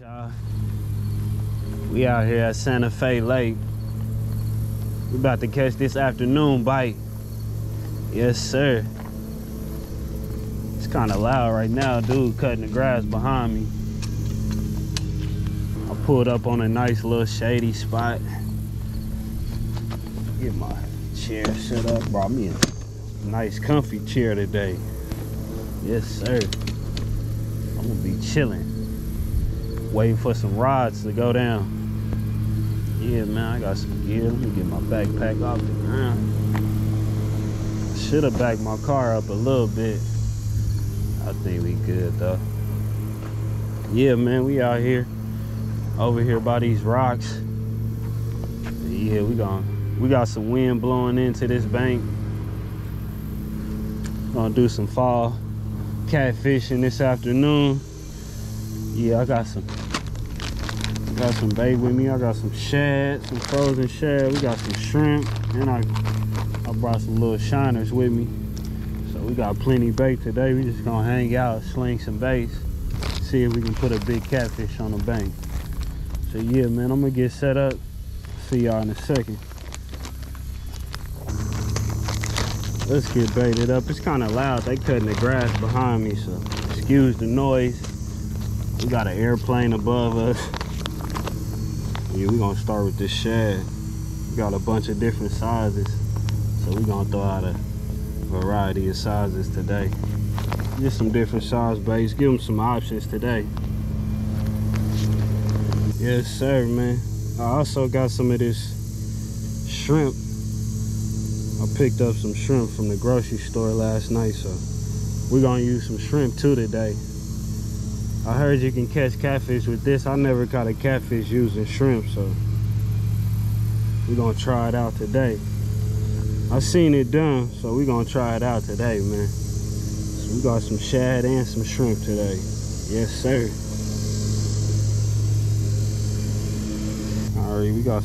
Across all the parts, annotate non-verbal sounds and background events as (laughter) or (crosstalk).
y'all. We out here at Santa Fe Lake. We about to catch this afternoon bite. Yes, sir. It's kind of loud right now, dude cutting the grass behind me. I pulled up on a nice little shady spot. Get my chair set up. Brought me a nice comfy chair today. Yes, sir. I'm gonna be chilling waiting for some rods to go down. Yeah, man, I got some gear. Let me get my backpack off the ground. Should have backed my car up a little bit. I think we good though. Yeah, man, we out here, over here by these rocks. Yeah, we gone. We got some wind blowing into this bank. Gonna do some fall catfishing this afternoon. Yeah, I got some Got some bait with me. I got some shad, some frozen shad. We got some shrimp. And I, I brought some little shiners with me. So we got plenty bait today. We just gonna hang out, sling some baits, see if we can put a big catfish on the bank. So yeah, man, I'm gonna get set up. See y'all in a second. Let's get baited up. It's kind of loud. They cutting the grass behind me, so excuse the noise. We got an airplane above us. (laughs) Yeah, we're gonna start with this shad. We got a bunch of different sizes. So we're gonna throw out a variety of sizes today. Just some different size baits. Give them some options today. Yes, sir, man. I also got some of this shrimp. I picked up some shrimp from the grocery store last night, so we're gonna use some shrimp too today. I heard you can catch catfish with this. I never caught a catfish using shrimp, so we're gonna try it out today. I seen it done, so we're gonna try it out today, man. So we got some shad and some shrimp today. Yes, sir. All right, we got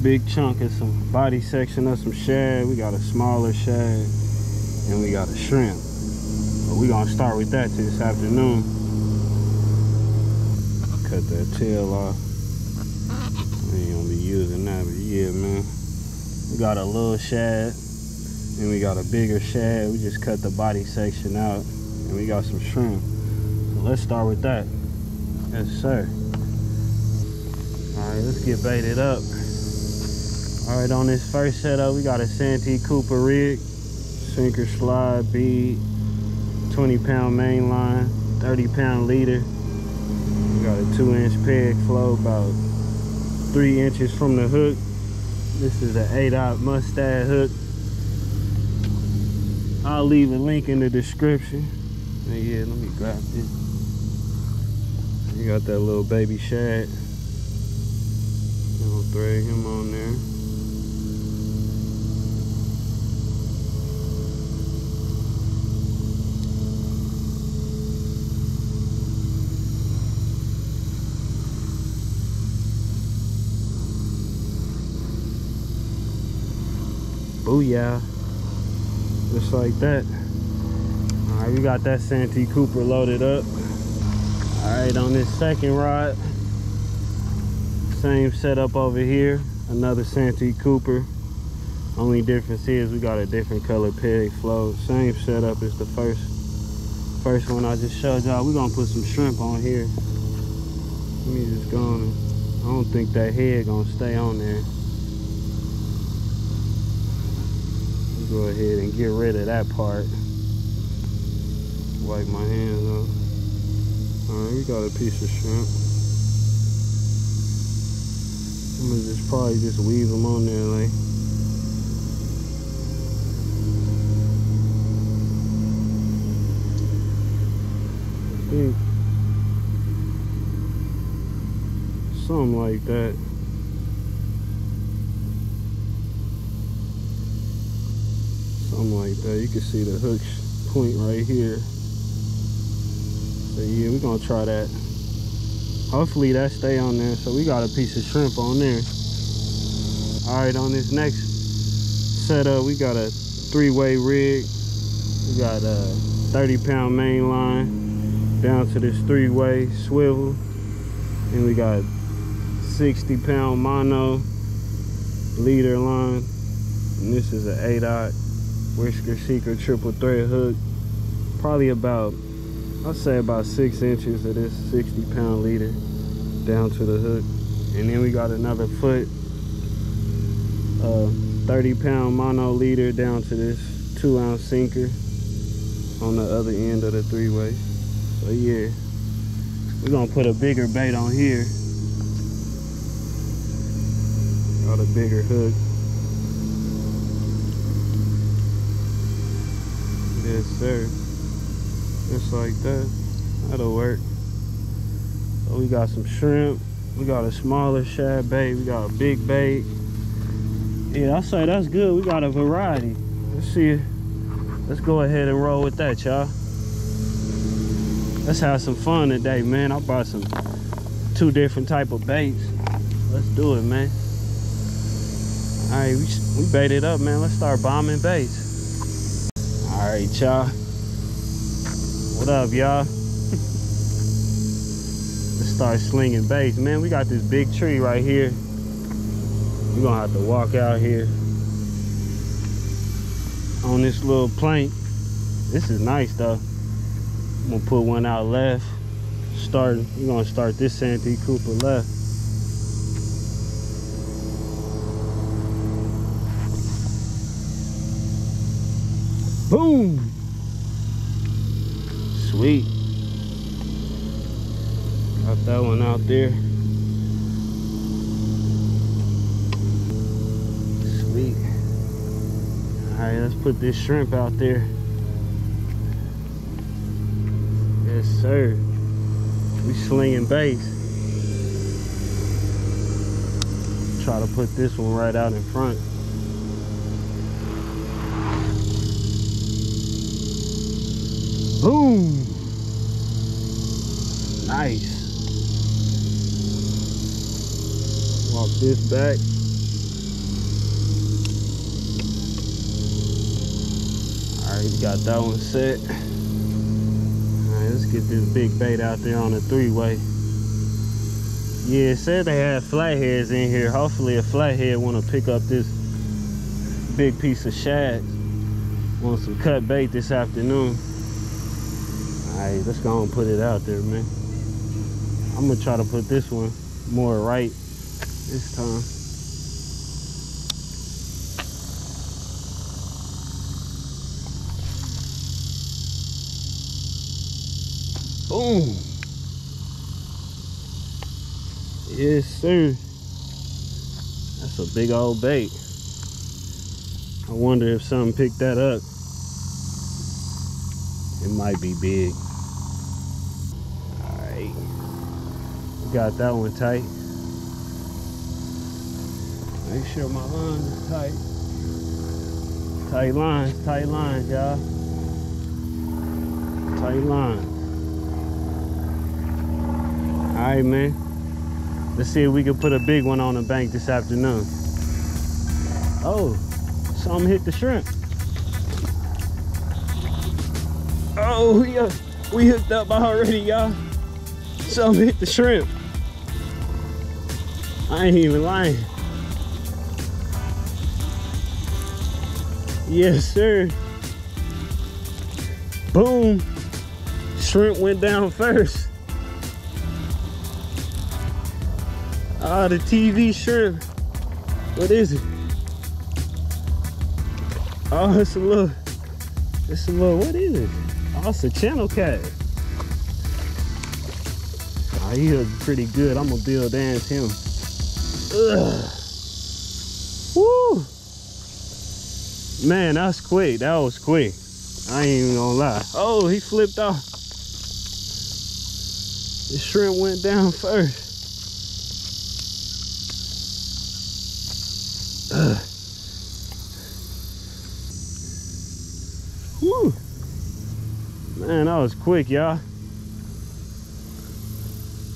big chunk of some body section of some shad. We got a smaller shad, and we got a shrimp. But we gonna start with that this afternoon cut that tail off. We ain't gonna be using that, but yeah, man. We got a little shad, and we got a bigger shad. We just cut the body section out, and we got some shrimp. So let's start with that. Yes, sir. All right, let's get baited up. All right, on this first setup, we got a Santee Cooper rig, sinker slide bead, 20 pound main line, 30 pound leader, got a two inch peg float about three inches from the hook. This is an 8-aught Mustad hook. I'll leave a link in the description. Yeah, let me grab this. You got that little baby shad. I'll thread him on there. Booyah. Just like that. All right, we got that Santee Cooper loaded up. All right, on this second rod, same setup over here. Another Santee Cooper. Only difference is we got a different color peg float. Same setup as the first first one I just showed y'all. We're gonna put some shrimp on here. Let me just go on. I don't think that head gonna stay on there. Go ahead and get rid of that part. Wipe my hands off. Alright, we got a piece of shrimp. I'm gonna just probably just weave them on there like. Think something like that. Something like. You can see the hook point right here. So yeah, we're gonna try that. Hopefully that stay on there. So we got a piece of shrimp on there. All right, on this next setup, we got a three-way rig. We got a 30 pound main line down to this three-way swivel. And we got 60 pound mono leader line. And this is an 8 aught Whisker Seeker triple thread hook. Probably about, I'll say about six inches of this 60 pound leader down to the hook. And then we got another foot, uh, 30 pound mono leader down to this two ounce sinker on the other end of the three way. So yeah, we're gonna put a bigger bait on here. Got a bigger hook. Yes, sir. Just like that. That'll work. So we got some shrimp. We got a smaller shad bait. We got a big bait. Yeah, I say that's good. We got a variety. Let's see. Let's go ahead and roll with that, y'all. Let's have some fun today, man. I brought some two different type of baits. Let's do it, man. All right, we, we baited up, man. Let's start bombing baits. All right, y'all. What up, y'all? (laughs) Let's start slinging baits. Man, we got this big tree right here. We're gonna have to walk out here on this little plank. This is nice though. I'm gonna put one out left. Start, we're gonna start this Santee Cooper left. Boom! Sweet. Got that one out there. Sweet. All right, let's put this shrimp out there. Yes, sir. We slinging bass. Try to put this one right out in front. Boom! Nice. Walk this back. Alright, we got that one set. Alright, let's get this big bait out there on the three-way. Yeah, it said they had flatheads in here. Hopefully a flathead want to pick up this big piece of shad. Want some cut bait this afternoon. Let's go and put it out there, man. I'm gonna try to put this one more right this time. Boom. Yes, sir. That's a big old bait. I wonder if something picked that up. It might be big. Alright. Got that one tight. Make sure my line is tight. Tight lines, tight lines, y'all. Tight lines. Alright, man. Let's see if we can put a big one on the bank this afternoon. Oh, something hit the shrimp. Oh, we, uh, we hooked up already, y'all. Something hit the shrimp. I ain't even lying. Yes, sir. Boom. Shrimp went down first. Ah, the TV shrimp. What is it? Oh, it's a little, it's a little, what is it? Oh, it's a channel cat. Oh, he look pretty good. I'm gonna build dance him. Ugh. Woo! Man, that's quick. That was quick. I ain't even gonna lie. Oh, he flipped off. The shrimp went down first. Ugh. Woo! Man, that was quick, y'all.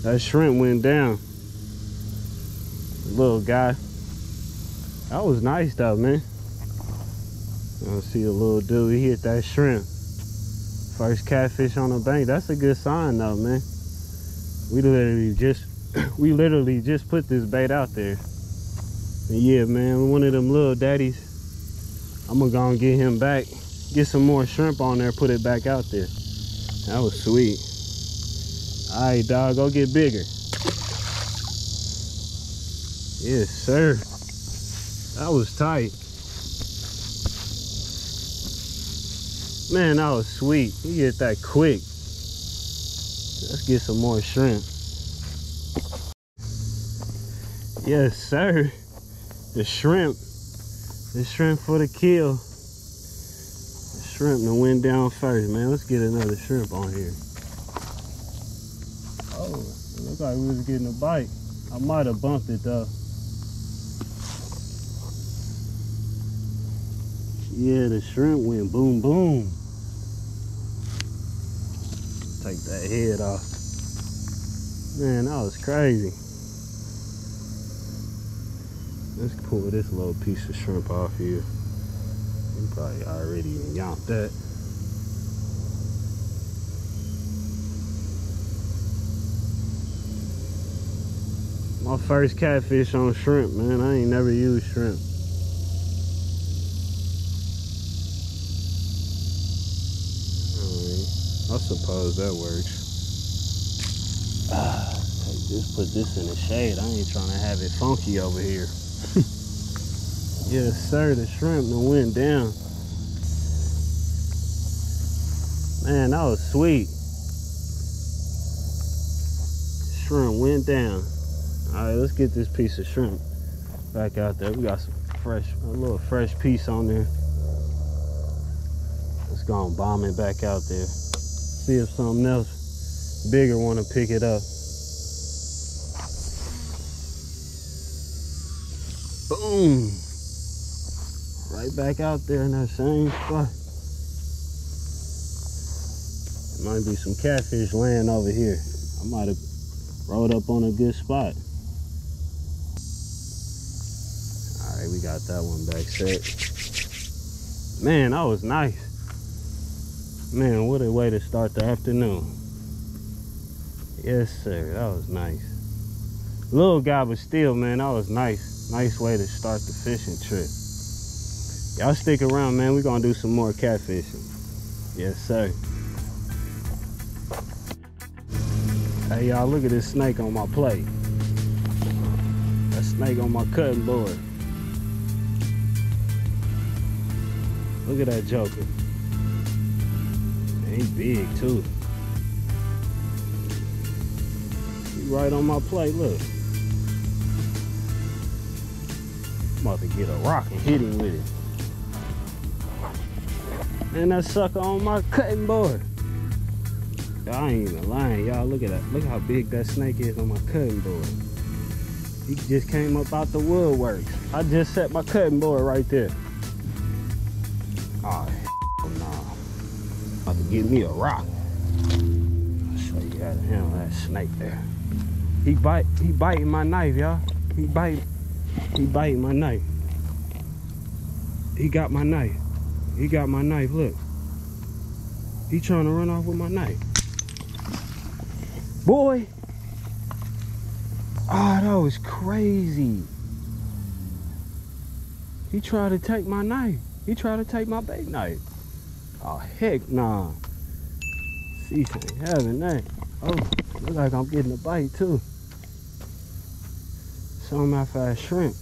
That shrimp went down. Little guy. That was nice though, man. I see a little dude, he hit that shrimp. First catfish on the bank. That's a good sign though, man. We literally just (coughs) we literally just put this bait out there. And yeah, man, one of them little daddies. I'm gonna go and get him back, get some more shrimp on there, put it back out there. That was sweet. All right, dog, go get bigger. Yes, sir. That was tight. Man, that was sweet. You get that quick. Let's get some more shrimp. Yes, sir. The shrimp. The shrimp for the kill. The shrimp that went down first, man. Let's get another shrimp on here. Oh, it like we was getting a bite. I might have bumped it though. Yeah, the shrimp went boom boom. Take that head off. Man, that was crazy. Let's pull this little piece of shrimp off here. You probably already yonked that. My first catfish on shrimp, man. I ain't never used shrimp. I suppose that works. Ah, just put this in the shade. I ain't trying to have it funky over here. (laughs) yes, sir. The shrimp that went down. Man, that was sweet. Shrimp went down. All right, let's get this piece of shrimp back out there. We got some fresh, a little fresh piece on there. Let's go and bomb it back out there see if something else bigger want to pick it up. Boom. Right back out there in that same spot. There might be some catfish laying over here. I might have rolled up on a good spot. All right, we got that one back set. Man, that was nice. Man, what a way to start the afternoon. Yes, sir. That was nice. Little guy, but still, man, that was nice. Nice way to start the fishing trip. Y'all stick around, man. We're going to do some more catfishing. Yes, sir. Hey, y'all, look at this snake on my plate. That snake on my cutting board. Look at that joker. He big too. Right on my plate, look. I'm about to get a rock and hit him with it. And that sucker on my cutting board. Y'all ain't even lying, y'all. Look at that. Look how big that snake is on my cutting board. He just came up out the woodworks. I just set my cutting board right there. Get me a rock. I'll show you how to handle that snake there. He bite, he biting my knife, y'all. He bite, he biting my knife. He got my knife. He got my knife, look. He trying to run off with my knife. Boy. Oh, that was crazy. He tried to take my knife. He tried to take my bait knife. Oh, heck nah. Cease ain't having that. Oh, look like I'm getting a bite too. Show my fast shrimp.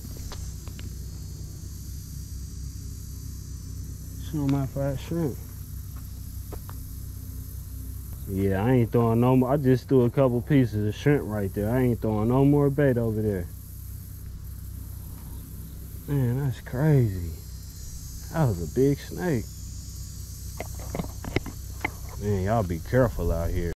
Show my fast shrimp. Yeah, I ain't throwing no more. I just threw a couple pieces of shrimp right there. I ain't throwing no more bait over there. Man, that's crazy. That was a big snake. Man, y'all be careful out here.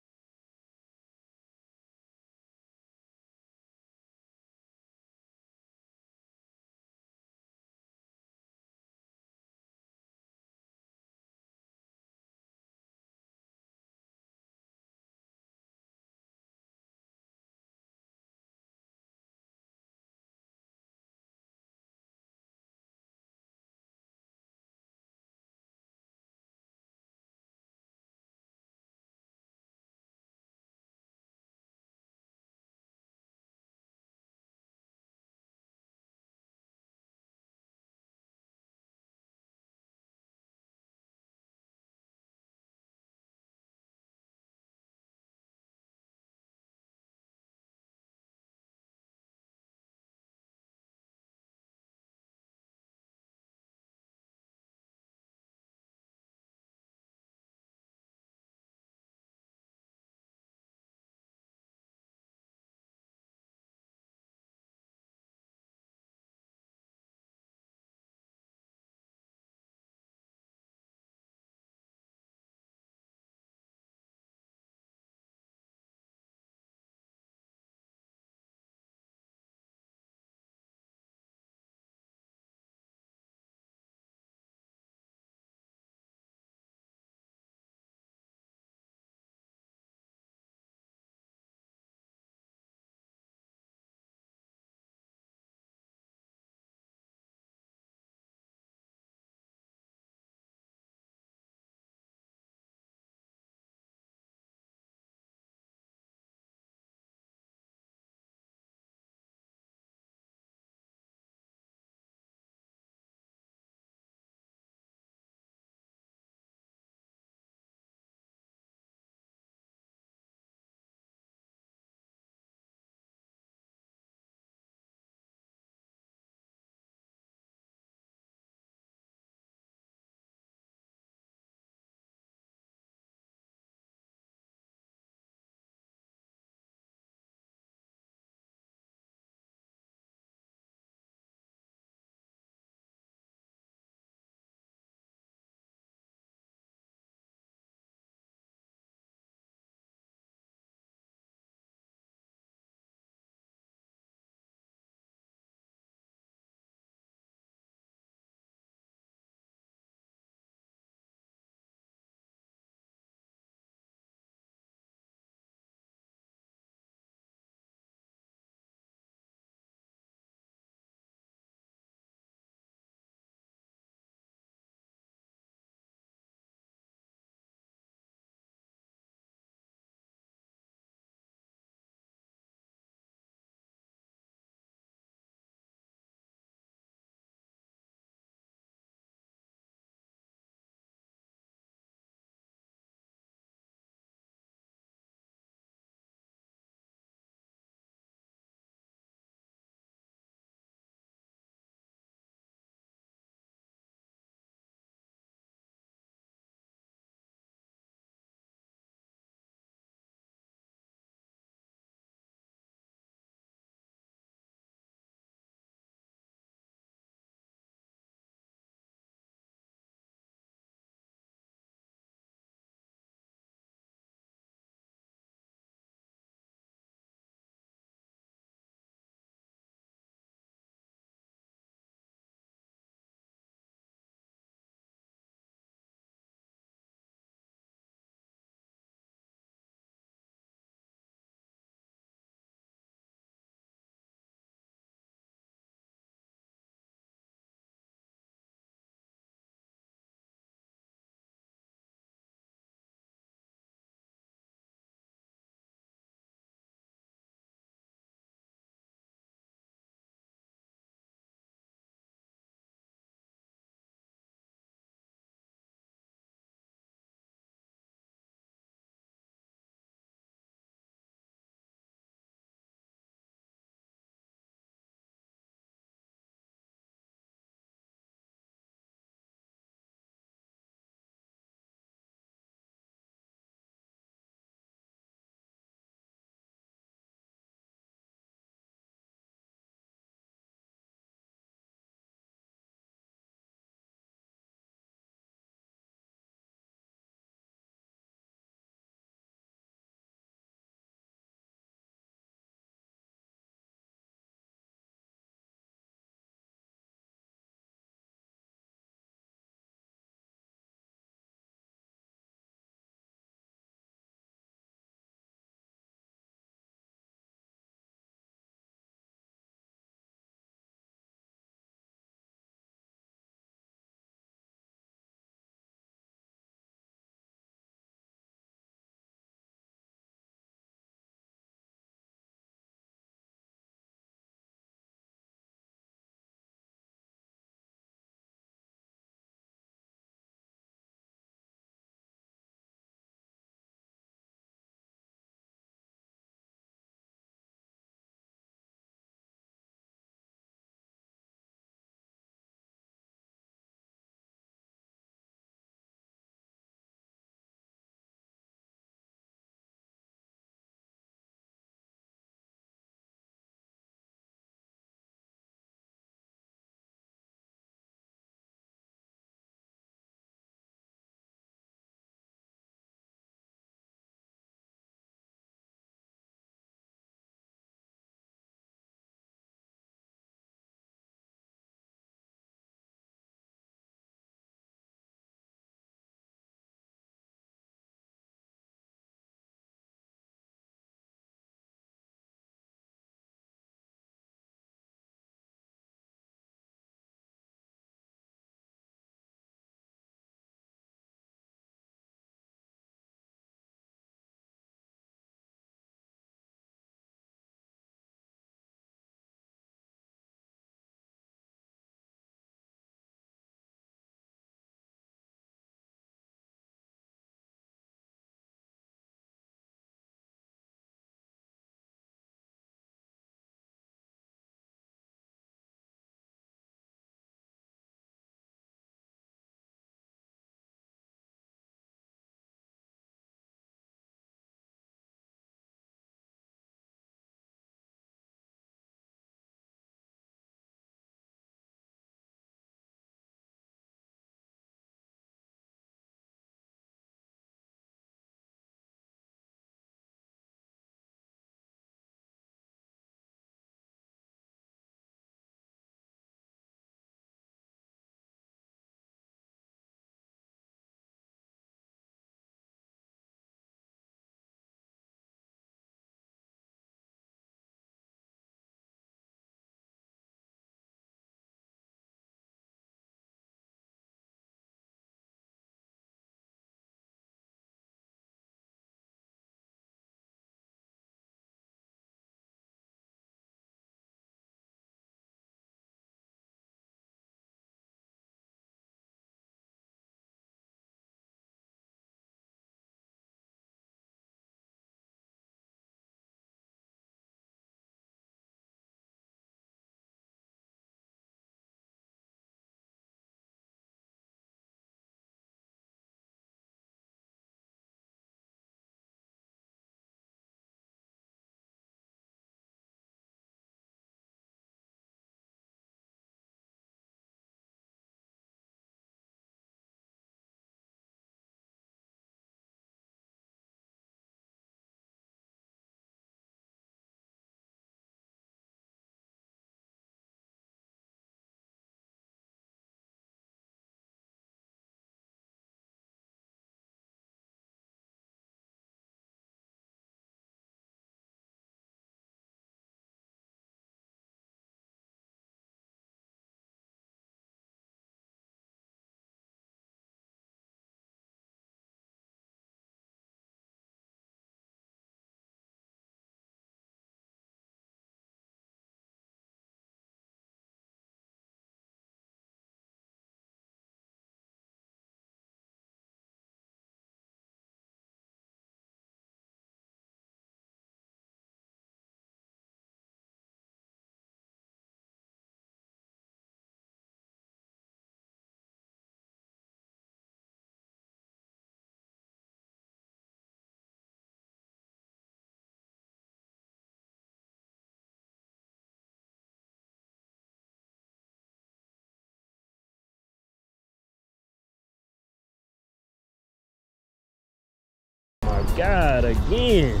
God, again.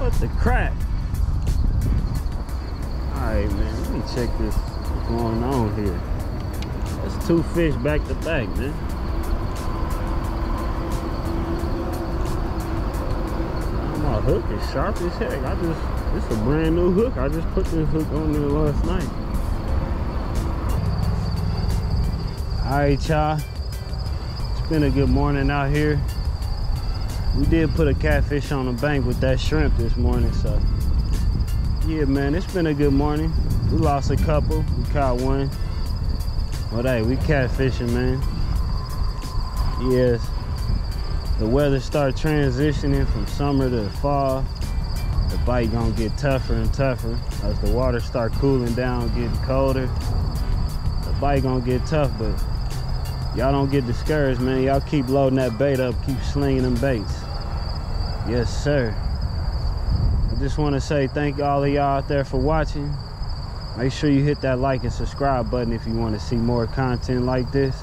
What the crap? Alright man, let me check this what's going on here. That's two fish back to back, man. My hook is sharp as heck. I just, it's a brand new hook. I just put this hook on there last night. Alright, y'all. It's been a good morning out here. We did put a catfish on the bank with that shrimp this morning, so yeah, man, it's been a good morning. We lost a couple, we caught one. But hey, we catfishing, man. Yes, the weather start transitioning from summer to fall. The bite gonna get tougher and tougher as the water start cooling down, getting colder. The bite gonna get tough, but y'all don't get discouraged, man. Y'all keep loading that bait up, keep slinging them baits. Yes, sir. I just want to say thank all of y'all out there for watching. Make sure you hit that like and subscribe button if you want to see more content like this.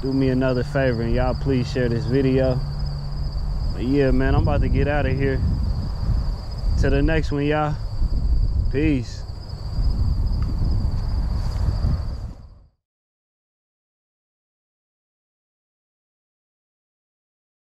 Do me another favor and y'all please share this video. But yeah, man, I'm about to get out of here. To the next one, y'all. Peace.